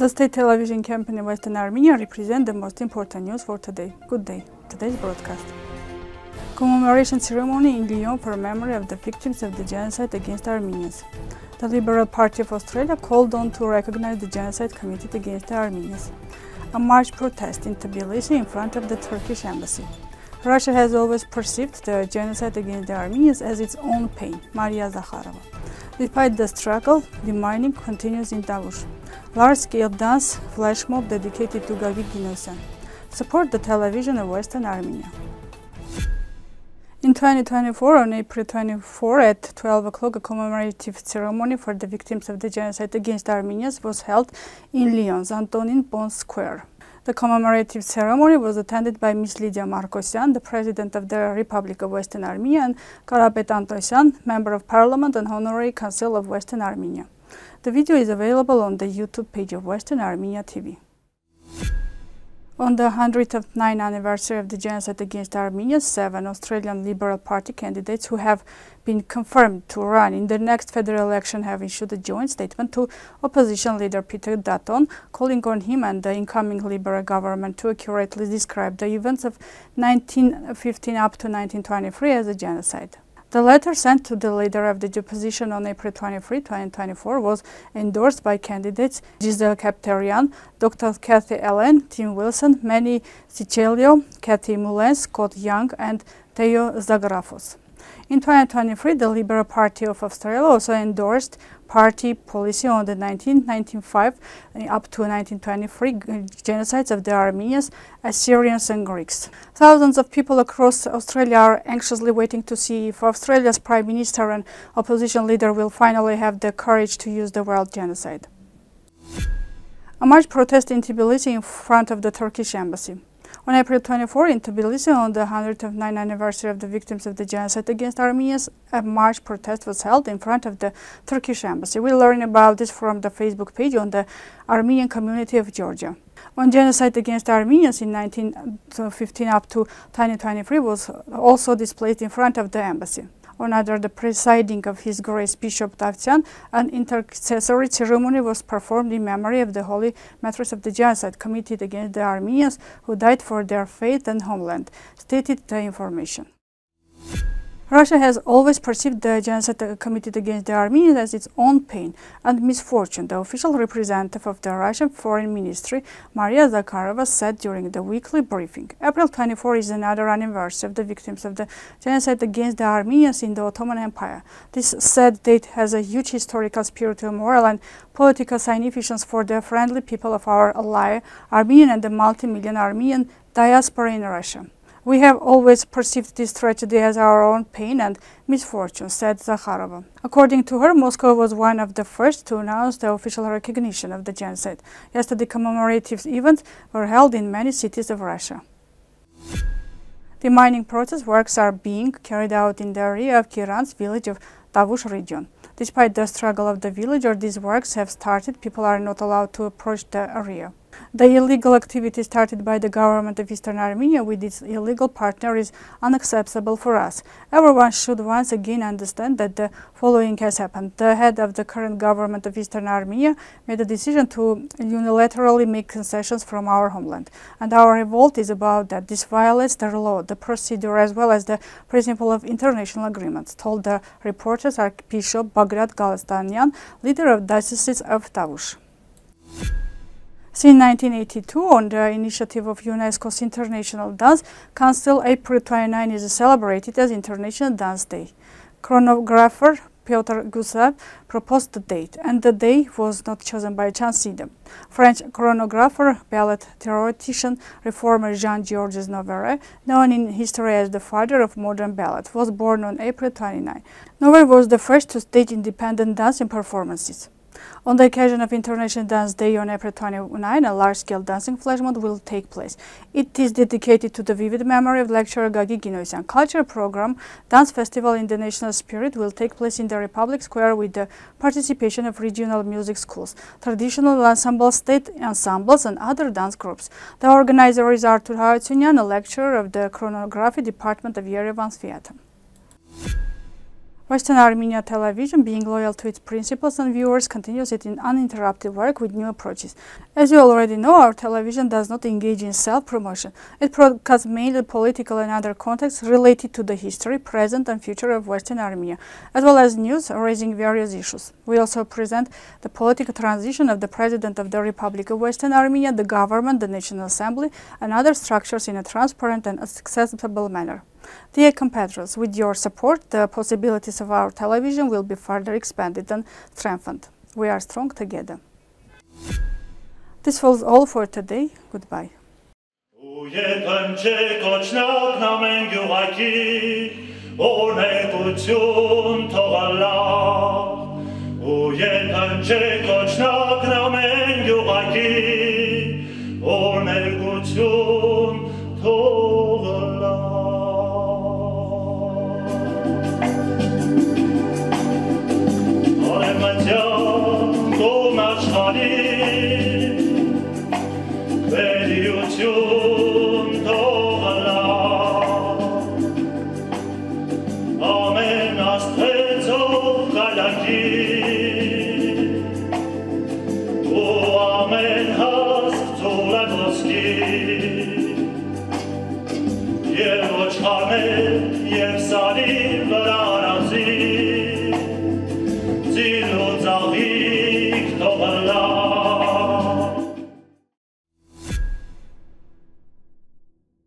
The state television company Western Armenia represent the most important news for today. Good day. Today's broadcast. Commemoration ceremony in Lyon for memory of the victims of the genocide against Armenians. The Liberal Party of Australia called on to recognize the genocide committed against the Armenians. A march protest in Tbilisi in front of the Turkish embassy. Russia has always perceived the genocide against the Armenians as its own pain. Maria Zakharova. Despite the struggle, demining continues in Tavush. Large-scale dance flash mob dedicated to Gagik Ginosyan. Support the television of Western Armenia. In 2024, on April 24 at 12 o'clock, a commemorative ceremony for the victims of the genocide against Armenians was held in Lyon's Antonin Bon Square. The commemorative ceremony was attended by Ms. Lydia Markosyan, the President of the Republic of Western Armenia, and Karapet Antosyan, Member of Parliament and Honorary Council of Western Armenia. The video is available on the YouTube page of Western Armenia TV. On the 109th anniversary of the genocide against Armenia, seven Australian Liberal Party candidates who have been confirmed to run in the next federal election have issued a joint statement to opposition leader Peter Dutton, calling on him and the incoming Liberal government to accurately describe the events of 1915 up to 1923 as a genocide. The letter sent to the leader of the opposition on April 23, 2024 was endorsed by candidates Giselle Kapterian, Dr. Kathy Allen, Tim Wilson, Manny Sicilio, Kathy Mullen, Scott Young, and Theo Zagrafos. In 2023, the Liberal Party of Australia also endorsed party policy on the 1995 uh, up to 1923 genocides of the Armenians, Assyrians and Greeks. Thousands of people across Australia are anxiously waiting to see if Australia's Prime Minister and opposition leader will finally have the courage to use the word genocide. A march protest in Tbilisi in front of the Turkish embassy. On April 24, in Tbilisi, on the 109th anniversary of the victims of the genocide against Armenians, a march protest was held in front of the Turkish embassy. We learn about this from the Facebook page on the Armenian community of Georgia. On genocide against Armenians in 1915 up to 2023 was also displayed in front of the embassy on under the presiding of His Grace Bishop Davtyan, an intercessory ceremony was performed in memory of the holy martyrs of the genocide committed against the Armenians who died for their faith and homeland, stated the information. Russia has always perceived the genocide committed against the Armenians as its own pain and misfortune, the official representative of the Russian Foreign Ministry, Maria Zakharova, said during the weekly briefing. April 24 is another anniversary of the victims of the genocide against the Armenians in the Ottoman Empire. This sad date has a huge historical, spiritual, moral, and political significance for the friendly people of our ally, Armenian and the multi-million Armenian diaspora in Russia. We have always perceived this tragedy as our own pain and misfortune, said Zakharova. According to her, Moscow was one of the first to announce the official recognition of the genocide. Yesterday, commemorative events were held in many cities of Russia. Demining process works are being carried out in the area of Kirants village of Tavush region. Despite the struggle of the villager, these works have started. People are not allowed to approach the area. The illegal activity started by the government of Eastern Armenia with its illegal partner is unacceptable for us. Everyone should once again understand that the following has happened. The head of the current government of Eastern Armenia made a decision to unilaterally make concessions from our homeland. And our revolt is about that. This violates the law, the procedure, as well as the principle of international agreements, told the reporters Archbishop Bagrat Galstanyan, leader of the Diocese of Tavush. Since 1982, on the initiative of UNESCO's International Dance Council, April 29 is celebrated as International Dance Day. Choreographer Piotr Gusev proposed the date, and the day was not chosen by chance either. French choreographer, ballet theoretician, reformer Jean-Georges Noverre, known in history as the father of modern ballet, was born on April 29. Noverre was the first to stage independent dancing performances. On the occasion of International Dance Day on April 29, a large-scale dancing flash mob will take place. It is dedicated to the vivid memory of lecturer Gagik Ginosyan. Culture program, Dance Festival in the National Spirit will take place in the Republic Square with the participation of regional music schools, traditional ensembles, state ensembles, and other dance groups. The organizer is Artur Harutyunyan, a lecturer of the choreography department of Yerevan's theater. Western Armenia Television, being loyal to its principles and viewers, continues its uninterrupted work with new approaches. As you already know, our television does not engage in self-promotion. It broadcasts mainly political and other contexts related to the history, present and future of Western Armenia, as well as news raising various issues. We also present the political transition of the President of the Republic of Western Armenia, the government, the National Assembly, and other structures in a transparent and accessible manner. Dear compatriots, with your support, the possibilities of our television will be further expanded and strengthened. We are strong together. This was all for today. Goodbye.